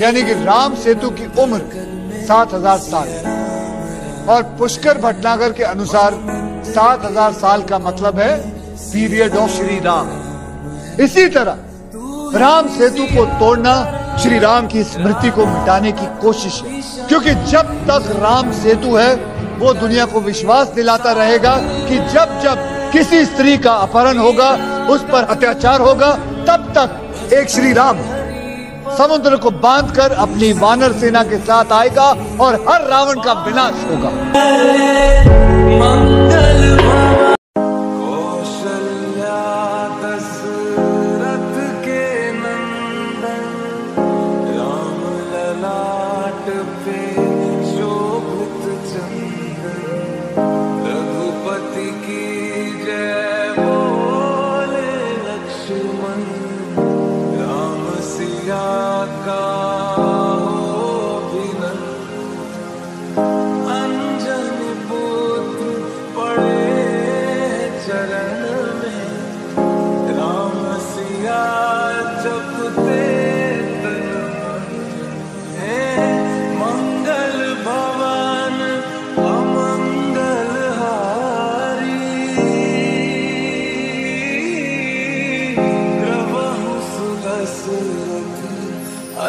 यानी कि राम सेतु की उम्र सात हज़ार साल और पुष्कर भटनागर के अनुसार सात हज़ार साल का मतलब है पीरियड ऑफ़ श्री राम। इसी तरह राम सेतु को तोड़ना श्री राम की स्मृति को मिटाने की कोशिश है। क्योंकि जब तक राम सेतु है, वो दुनिया को विश्वास दिलाता रहेगा कि जब जब किसी स्त्री का अपहरण होगा, उस पर अत्याचार होगा, तब तक एक श्री राम समुद्र को बांधकर अपनी वानर सेना के साथ आएगा और हर रावण का विनाश होगा। कौशल्या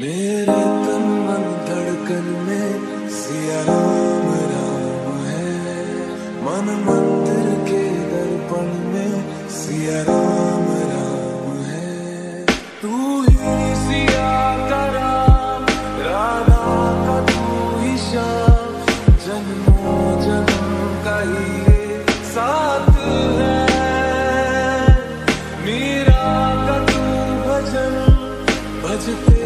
मेरे तन मन धड़कन में सिया राम राम है। मन मंदिर के दर्पण में सिया राम राम है। तू ही सिया का राम, राधा का तू ही श्याम। जन्मों, जन्म का ही साथ है। मीरा का तू भजन, भजते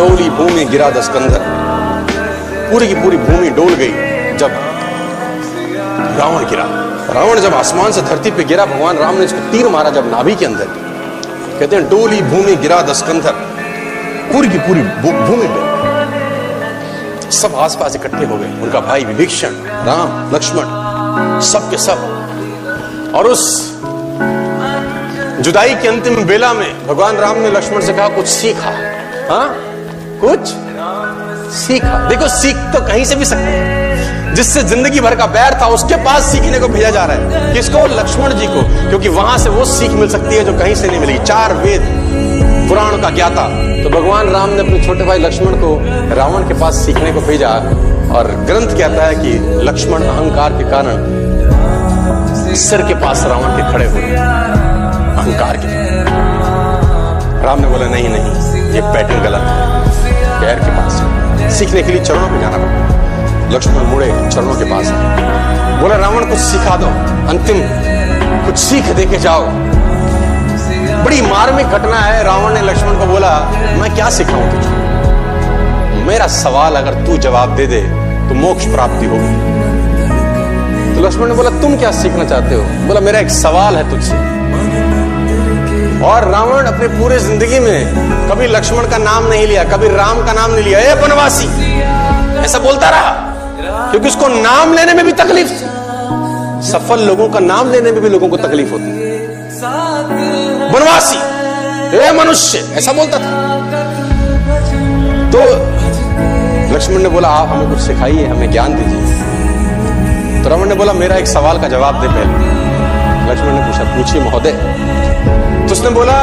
डोली भूमि गिरा दस्कंधर पूरी की पूरी भूमि डोल गई जब रावण गिरा। रावण जब आसमान से धरती पे गिरा, भगवान राम ने इसको तीर मारा जब नाभि के अंदर। कहते हैं, डोली भूमि गिरा दस्कंधर पूरी की पूरी भूमि डोल। सब आसपास इकट्ठे हो गए। उनका भाई विभीषण, राम, लक्ष्मण, सब के सब। और उस जुदाई के अंतिम बेला में भगवान राम ने लक्ष्मण से कहा, कुछ सीखा। हाँ? कुछ सीखा। देखो, सीख तो कहीं से भी सकते हैं जिससे ज़िंदगी भर का बैर था, उसके पास सीखने को भेजा जा रहा है। किसको? लक्ष्मण जी को। क्योंकि वहाँ से वो सीख मिल सकती है जो कहीं से नहीं मिलेगी। चार वेद, पुराण का ज्ञाता। तो भगवान राम ने अपने छोटे भाई लक्ष्मण को रावण के पास सीखने को भेजा और ग्रंथ कहता है कि लक्ष्मण अहंकार के कारण सिर के पास रावण के खड़े हुए। अहंकार के। राम ने बोला, नहीं नहीं, ये पैटर्न गलत है। पैर के पास। सीखने के लिए चरणों पे जाना पड़ता लक्ष्मण मुड़े चरणों के पास। बोला, रावण, कुछ सिखा दो। अंतिम, कुछ सीख दे के जाओ। बड़ी मार्मिक घटना है। रावण ने लक्ष्मण को बोला, मैं क्या सिखाऊं तुझे? मेरा सवाल अगर तू जवाब दे दे तो मोक्ष प्राप्ति होगी। तो लक्ष्मण ने बोला, तुम क्या सीखना चाहते हो? बोला, मेरा एक सवाल है तुझसे। और रावण अपने पूरे ज़िंदगी में कभी लक्ष्मण का नाम नहीं लिया, कभी राम का नाम नहीं लिया। ए बनवासी ऐसा बोलता रहा, क्योंकि उसको नाम लेने में भी तकलीफ़ सफल लोगों का नाम लेने में भी लोगों को तकलीफ़ होती बनवासी ए मनुष्य, ऐसा बोलता था। तो लक्ष्मण ने बोला, आप हमें कुछ सिखाइए, हमें ज्ञान दीजिए। तो रावण ने बोला, मेरा एक सवाल का जवाब दे पहले। लक्ष्मण ने पूछा, पूछिए महोदय उसने बोला